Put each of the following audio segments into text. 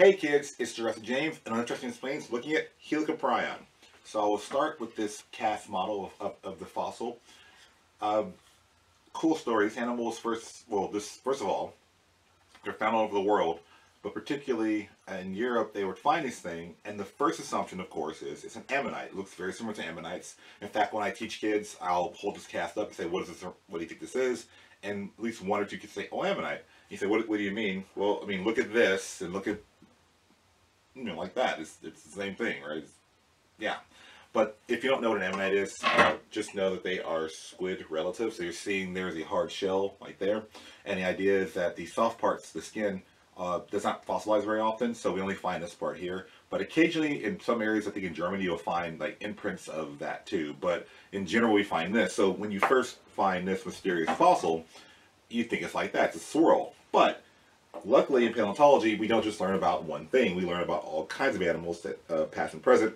Hey kids, it's Jurassic James, and I'm Uninteresting Explains looking at Helicoprion. So I will start with this cast model of, of, of the fossil. Um, cool story, these animals first, well, this first of all, they're found all over the world, but particularly in Europe, they would find this thing, and the first assumption, of course, is it's an ammonite. It looks very similar to ammonites. In fact, when I teach kids, I'll hold this cast up and say, what is this, what do you think this is? And at least one or two kids say, oh, ammonite. You say, what, what do you mean? Well, I mean, look at this, and look at you know, like that. It's, it's the same thing, right? It's, yeah. But if you don't know what an ammonite is, uh, just know that they are squid relatives. So you're seeing there's a hard shell right there. And the idea is that the soft parts, the skin, uh, does not fossilize very often, so we only find this part here. But occasionally, in some areas, I think in Germany, you'll find like imprints of that too. But in general, we find this. So when you first find this mysterious fossil, you think it's like that. It's a swirl. But Luckily, in paleontology, we don't just learn about one thing. We learn about all kinds of animals that uh, past and present.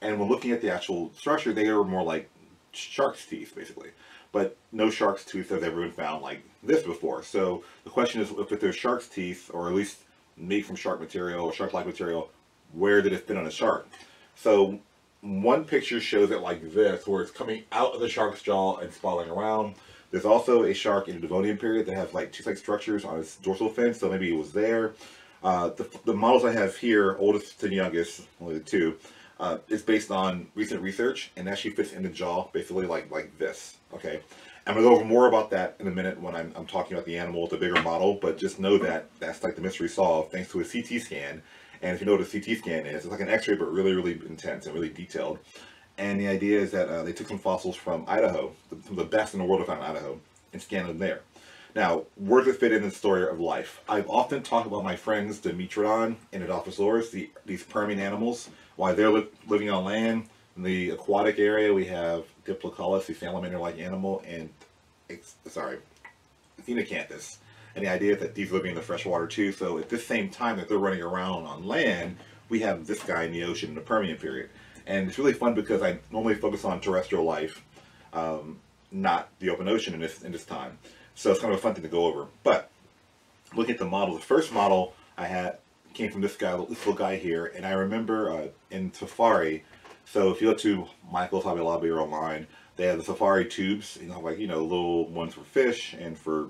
And when looking at the actual structure, they are more like shark's teeth, basically. But no shark's tooth has ever been found like this before. So the question is, if there's shark's teeth, or at least made from shark material or shark-like material, where did it fit on a shark? So one picture shows it like this, where it's coming out of the shark's jaw and spiraling around. There's also a shark in the Devonian period that has like tooth-like structures on its dorsal fin, so maybe it was there. Uh, the, the, models I have here, oldest to youngest, only the two, uh, is based on recent research and actually fits in the jaw basically like like this. Okay, I'm gonna go over more about that in a minute when I'm, I'm talking about the animal, the bigger model. But just know that that's like the mystery solved thanks to a CT scan. And if you know what a CT scan is, it's like an X-ray but really really intense and really detailed. And the idea is that uh, they took some fossils from Idaho, some of the best in the world are found in Idaho, and scanned them there. Now, where does it fit in the story of life? I've often talked about my friends Dimetrodon and Edaphosaurus, the, these Permian animals, why they're li living on land. In the aquatic area, we have Diplocaulus, the salamander-like animal, and, sorry, Xenacanthus. And the idea is that these are living in the freshwater too, so at the same time that they're running around on land, we have this guy in the ocean in the Permian period. And it's really fun because I normally focus on terrestrial life, um, not the open ocean in this, in this time. So it's kind of a fun thing to go over. But looking at the model, the first model I had came from this guy, this little guy here. And I remember uh, in Safari, so if you go to Michael's Hobby Lobby or online, they have the Safari tubes, you know, like, you know, little ones for fish and for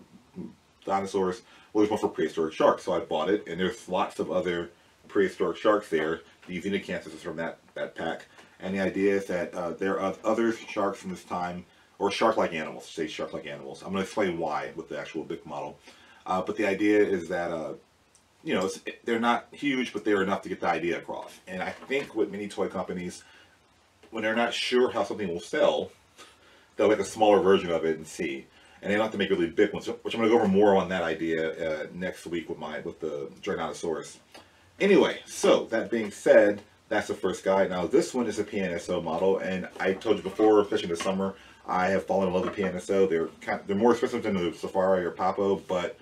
dinosaurs. Well, there's one for prehistoric sharks. So I bought it, and there's lots of other prehistoric sharks there. The Xenacanthus is from that, that pack. And the idea is that uh, there are other sharks from this time, or shark-like animals, say shark-like animals. I'm going to explain why with the actual big model. Uh, but the idea is that, uh, you know, they're not huge, but they're enough to get the idea across. And I think with many toy companies, when they're not sure how something will sell, they'll make a smaller version of it and see. And they don't have to make really big ones, which I'm going to go over more on that idea uh, next week with my with the Giganotosaurus. Anyway, so that being said, that's the first guy. Now this one is a PNSO model, and I told you before, especially the summer, I have fallen in love with PNSO. They're kind of, they're more expensive than the Safari or Papo, but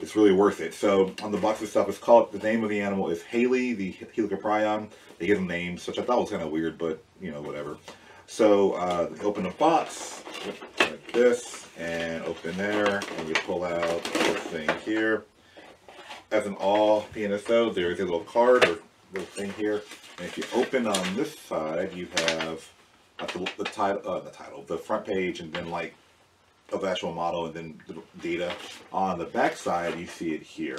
it's really worth it. So on the box stuff, it's called the name of the animal is Haley, the Helicoprion. They give them names, which I thought was kind of weird, but you know whatever. So uh, open the box like this, and open there, and you pull out this thing here as in all PNSO, there is a little card or little thing here. And if you open on this side, you have the, the title, uh, the title, the front page, and then like of actual model, and then the data. On the back side, you see it here,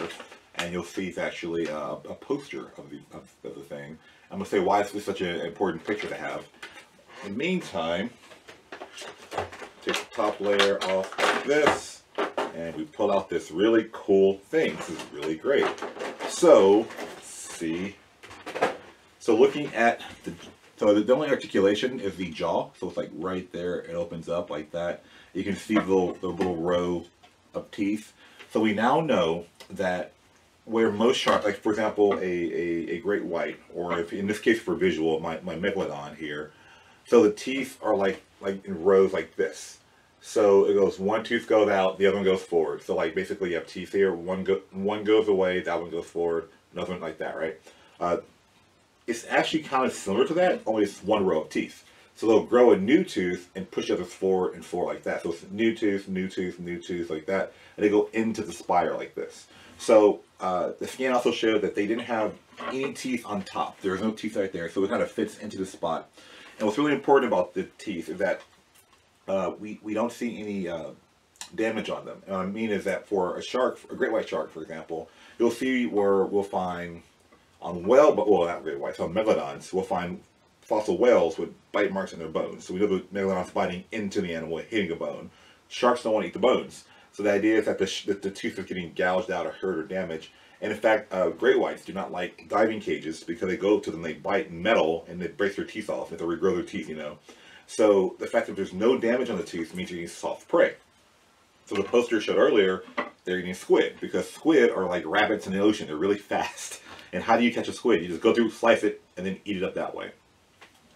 and you'll see it's actually a, a poster of the of, of, the thing. I'm gonna say why is this such an important picture to have. In the meantime, take the top layer off like this and we pull out this really cool thing. This is really great. So, see. So looking at the, so the only articulation is the jaw. So it's like right there, it opens up like that. You can see the little, the little row of teeth. So we now know that where most sharks, like for example, a, a, a great white, or if in this case for visual, my, my megalodon here, so the teeth are like, like in rows like this. So it goes one tooth goes out, the other one goes forward. So like basically you have teeth here, one go one goes away, that one goes forward, another one like that, right? Uh, it's actually kind of similar to that, only it's one row of teeth. So they'll grow a new tooth and push others forward and forward like that. So it's new tooth, new tooth, new tooth like that, and they go into the spire like this. So uh, the scan also showed that they didn't have any teeth on top. There's no teeth right there, so it kind of fits into the spot. And what's really important about the teeth is that uh, we we don't see any uh, damage on them. And what I mean is that for a shark, a great white shark, for example, you'll see where we'll find on whale, but well, not great whites, on megalodons, we'll find fossil whales with bite marks in their bones. So we know the megalodon's biting into the animal, hitting a bone. Sharks don't want to eat the bones. So the idea is that the, that the tooth is getting gouged out or hurt or damaged. And in fact, uh, great whites do not like diving cages because they go to them, they bite metal, and they break their teeth off. and They regrow their teeth, you know. So the fact that there's no damage on the tooth means you're eating soft prey. So the poster showed earlier, they're eating squid because squid are like rabbits in the ocean. They're really fast. And how do you catch a squid? You just go through, slice it, and then eat it up that way.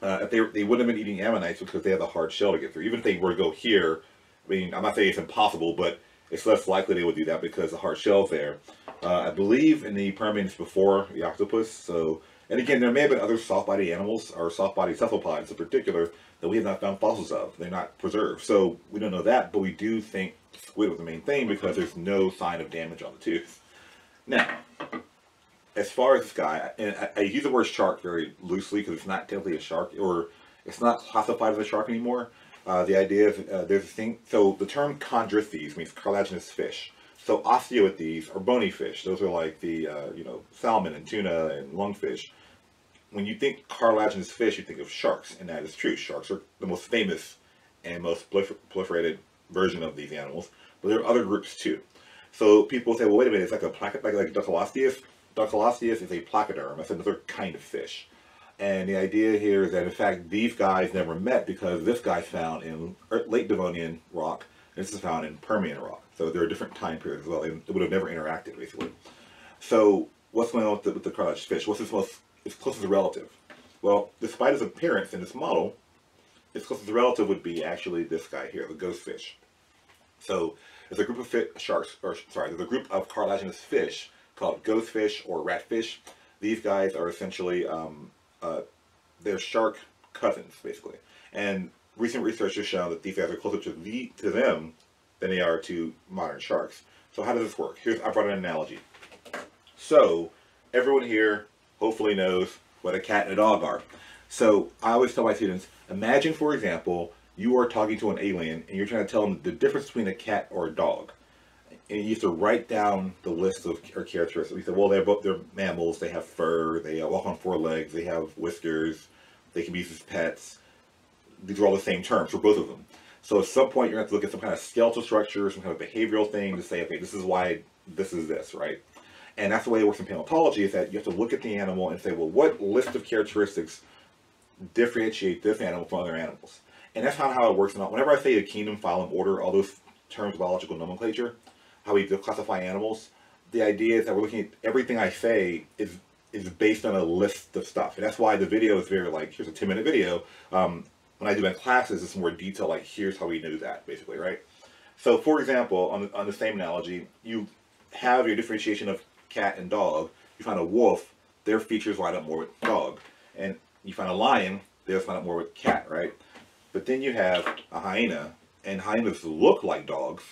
Uh, if they, they wouldn't have been eating ammonites because they have the hard shell to get through. Even if they were to go here, I mean, I'm not saying it's impossible, but it's less likely they would do that because the hard shell's there. Uh, I believe in the Permian before the octopus. So, and again, there may have been other soft-body animals or soft-body cephalopods in particular that we have not found fossils of. They're not preserved, so we don't know that. But we do think squid was the main thing because there's no sign of damage on the tooth. Now, as far as this guy, and I, I use the word shark very loosely because it's not technically a shark, or it's not classified as a shark anymore. Uh, the idea is uh, there's a thing. So the term chondrichthyes means cartilaginous fish. So osteoichthyes are bony fish. Those are like the uh, you know salmon and tuna and lungfish. When you think cartilaginous fish, you think of sharks, and that is true. Sharks are the most famous and most proliferated version of these animals, but there are other groups too. So people say, well, wait a minute, it's like a placket, like like Dunkleosteus. Dunkleosteus is a placoderm. That's another kind of fish. And the idea here is that, in fact, these guys never met because this guy's found in late Devonian rock, this is found in Permian rock. So there are different time periods as well. They would have never interacted, basically. So what's going on with the, with the fish? What's its most its closest relative? Well, despite its appearance in this model, its closest relative would be actually this guy here, the ghost fish. So there's a group of sharks, or sorry, there's a group of cartilaginous fish called ghost fish or ratfish. These guys are essentially um, uh, they're shark cousins, basically. And recent research has shown that these guys are closer to the to them than they are to modern sharks. So how does this work? Here's I brought an analogy. So everyone here hopefully knows what a cat and a dog are. So I always tell my students, imagine for example, you are talking to an alien and you're trying to tell them the difference between a cat or a dog and you have to write down the list of characteristics. We said, well, they're both they're mammals. They have fur. They walk on four legs. They have whiskers. They can be used as pets. These are all the same terms for both of them. So at some point, you're going to have to look at some kind of skeletal structure, some kind of behavioral thing to say, okay, this is why this is this, right? And that's the way it works in paleontology is that you have to look at the animal and say, well, what list of characteristics differentiate this animal from other animals? And that's not how it works. And Whenever I say a kingdom, phylum, order, all those terms of biological nomenclature, how we classify animals, the idea is that we're looking at everything I say is is based on a list of stuff. And that's why the video is very like, here's a 10 minute video. Um, when I do my classes, it's more detail, like here's how we do that, basically, right? So for example, on the, on the same analogy, you have your differentiation of cat and dog. You find a wolf, their features line up more with dog. And you find a lion, theirs line up more with cat, right? But then you have a hyena, and hyenas look like dogs,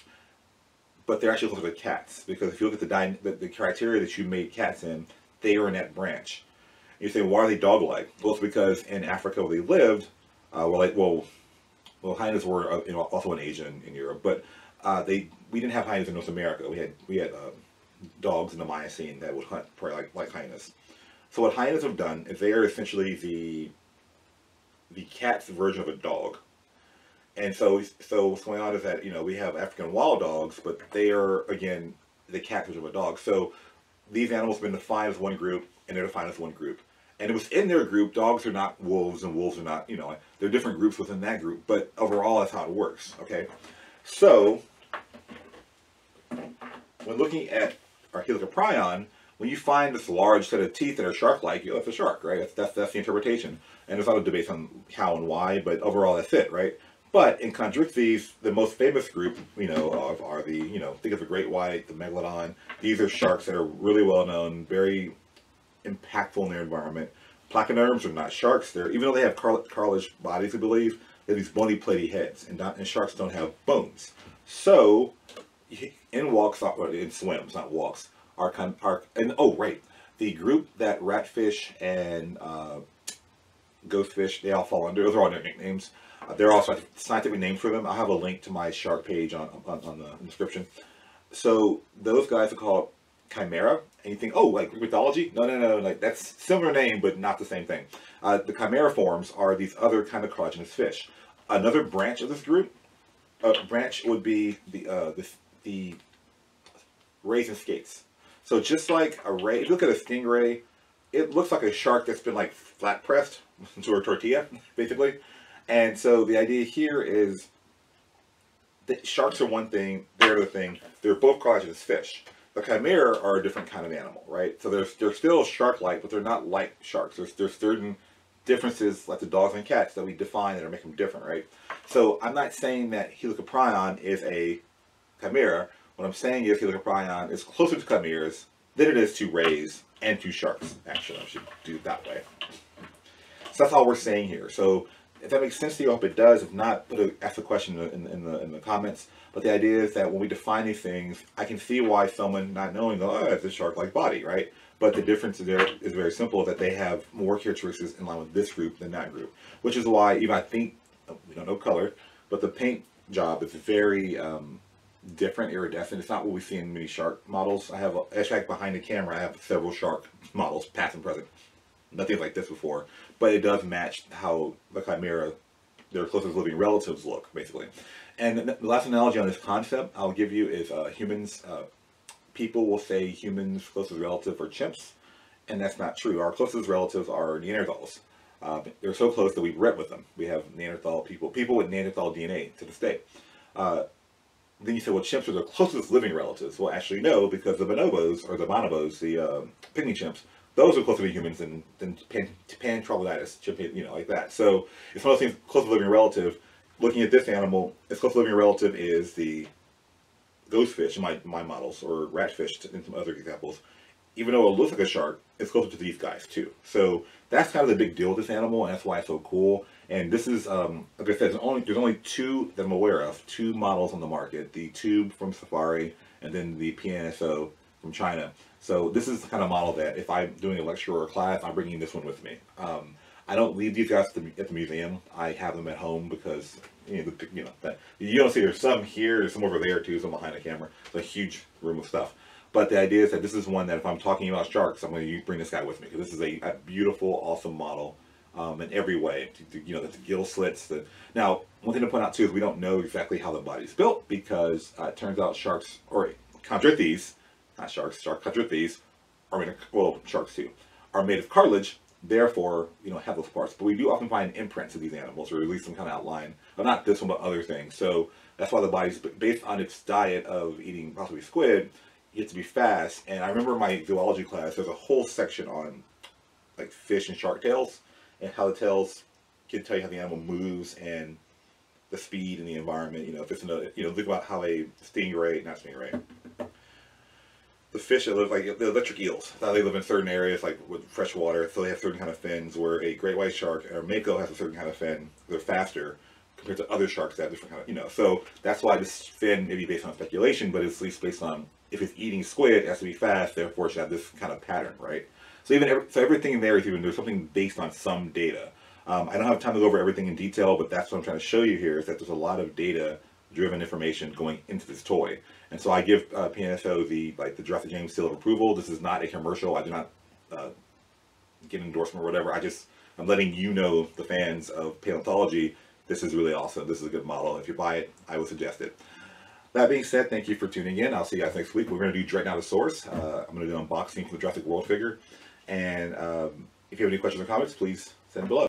but they're actually closer to cats because if you look at the, the, the criteria that you made cats in, they are in that branch. You say, why are they dog-like? Well, it's because in Africa where they lived, uh, well, like, well, well, hyenas were uh, you know, also in Asia and in Europe, but uh, they we didn't have hyenas in North America. We had we had uh, dogs in the Miocene that would hunt prey like like hyenas. So what hyenas have done is they are essentially the the cat's version of a dog. And so, so what's going on is that you know we have African wild dogs, but they are again the cat's version of a dog. So these animals have been defined as one group, and they're defined as one group. And within their group, dogs are not wolves, and wolves are not you know they're different groups within that group. But overall, that's how it works. Okay, so when looking at our Helicoprion, when you find this large set of teeth that are shark-like, you it's a shark, right? That's, that's, that's the interpretation. And there's a lot of debate on how and why, but overall that's it, right? But in Chondrichthyes, the most famous group, you know, of, are the, you know, think of the great white, the megalodon. These are sharks that are really well known, very impactful in their environment. placoderms are not sharks. They're even though they have car- cartilage bodies, I believe, they have these bony platy heads, and, not, and sharks don't have bones. So, in walks, or in swims, not walks, are kind are and oh right, the group that ratfish and uh, ghostfish they all fall under. Those are all their nicknames. Uh, they're also scientific names for them. I'll have a link to my shark page on on, on the description. So those guys are called chimera. And you think, oh, like mythology? No, no, no, like that's similar name, but not the same thing. Uh, the chimera forms are these other kind of cartilaginous fish. Another branch of this group, a branch would be the uh, the, the rays and skates. So just like a ray, if you look at a stingray, it looks like a shark that's been like flat pressed into a tortilla, basically. And so the idea here is that sharks are one thing, they're the thing. They're both cartilaginous fish. The chimera are a different kind of animal, right? So they're, they're still shark-like, but they're not like sharks. There's, there's certain differences, like the dogs and cats, that we define that make them different, right? So I'm not saying that Helicoprion is a chimera. What I'm saying is Helicoprion is closer to chimeras than it is to rays and to sharks, actually. I should do it that way. So that's all we're saying here. So if that makes sense to you, I hope it does. If not, put a, ask a question in the, in, the, in the comments. But the idea is that when we define these things, I can see why someone not knowing, oh, it's a shark-like body, right? But the difference there is very simple, that they have more characteristics in line with this group than that group. Which is why, even I think, we don't know color, but the paint job is very um, different, iridescent. It's not what we see in many shark models. I have, a, behind the camera, I have several shark models, past and present. Nothing like this before but it does match how the chimera, their closest living relatives look, basically. And the last analogy on this concept I'll give you is uh, humans, uh, people will say humans' closest relative are chimps, and that's not true. Our closest relatives are Neanderthals. Uh, they're so close that we bred with them. We have Neanderthal people, people with Neanderthal DNA to this day. Uh, then you say, well, chimps are the closest living relatives. Well, actually, no, because the bonobos, or the bonobos, the uh, pygmy chimps, those are closer to humans than, than pan, pan troglodytes, you know, like that. So it's one of those things, close living relative. Looking at this animal, its close living relative is the ghostfish in my, my models, or ratfish in some other examples. Even though it looks like a shark, it's closer to these guys too. So that's kind of the big deal with this animal, and that's why it's so cool. And this is, um, like I said, there's only, there's only two that I'm aware of, two models on the market. The Tube from Safari, and then the PNSO from China. So this is the kind of model that if I'm doing a lecture or a class, I'm bringing this one with me. Um, I don't leave these guys at the, at the, museum. I have them at home because you know, you know that you don't see there's some here, there's some over there too, some behind the camera. It's a huge room of stuff. But the idea is that this is one that if I'm talking about sharks, I'm going to bring this guy with me because this is a, a, beautiful, awesome model um, in every way. You know, the gill slits. The now one thing to point out too is we don't know exactly how the body's built because uh, it turns out sharks or chondrichthyes not sharks, shark chondrichthyes are made of, well, sharks too, are made of cartilage, therefore, you know, have those parts. But we do often find imprints of these animals, or at least some kind of outline, not this one, but other things. So that's why the body's, based on its diet of eating possibly squid, you have to be fast. And I remember in my zoology class, there's a whole section on like fish and shark tails, and how the tails can tell you how the animal moves and the speed and the environment. You know, if it's another, you know, think about how a stingray, not stingray, the fish that live like the electric eels. How they live in certain areas, like with fresh water, so they have certain kind of fins. Where a great white shark or mako has a certain kind of fin. They're faster compared to other sharks that have different kind of, you know. So that's why this fin may be based on speculation, but it's at least based on if it's eating squid, it has to be fast. Therefore, it should have this kind of pattern, right? So even so, everything in there is even there's something based on some data. Um, I don't have time to go over everything in detail, but that's what I'm trying to show you here is that there's a lot of data driven information going into this toy. And so I give uh, PNSO the like the Jurassic James seal of approval. This is not a commercial. I do not uh, get endorsement or whatever. I just I'm letting you know the fans of paleontology. This is really awesome. This is a good model. If you buy it, I would suggest it. That being said, thank you for tuning in. I'll see you guys next week. We're going to do Dreadnoughtosaurus. Uh, I'm going to do an unboxing for the Jurassic World figure. And um, if you have any questions or comments, please send them below.